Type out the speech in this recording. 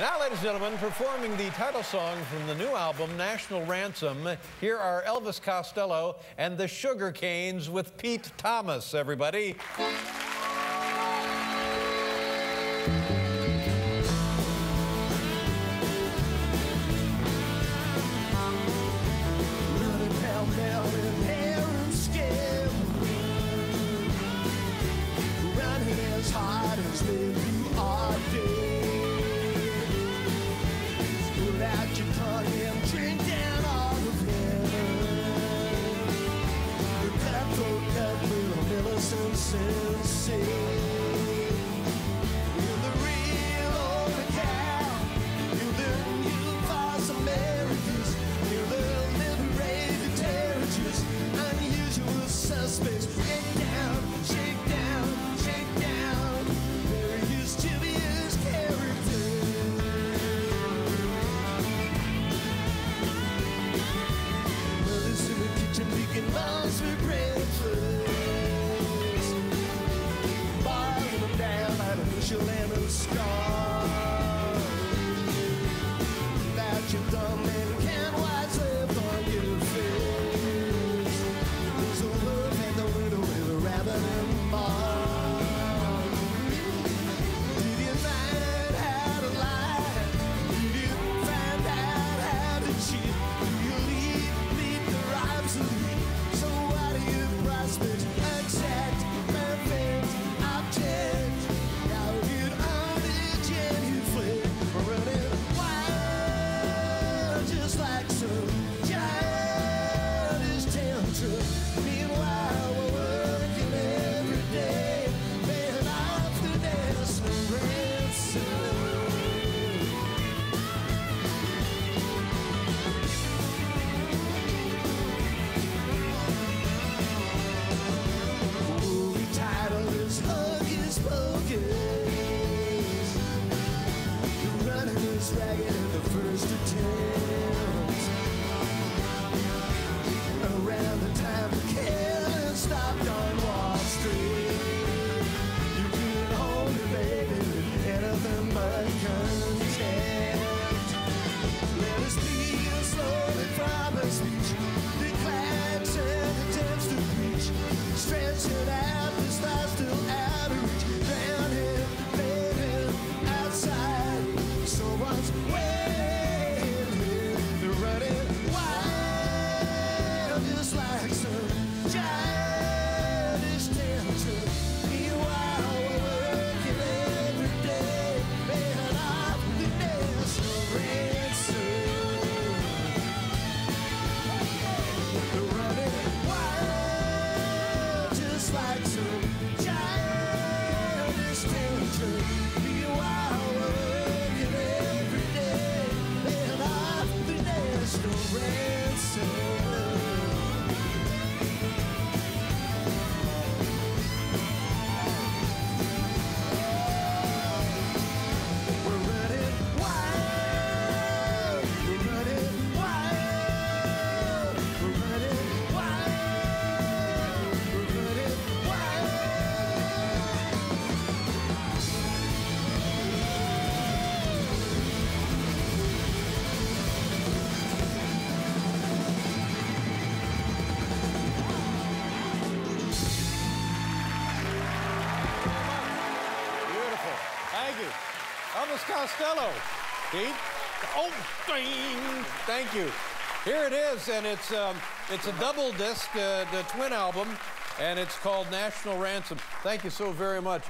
Now, ladies and gentlemen, performing the title song from the new album, National Ransom, here are Elvis Costello and the Sugarcanes with Pete Thomas, everybody. this Wait. Thank Elvis Costello. Pete. Oh, ding. Thank you. Here it is, and it's um, it's a double disc, uh, the twin album, and it's called National Ransom. Thank you so very much.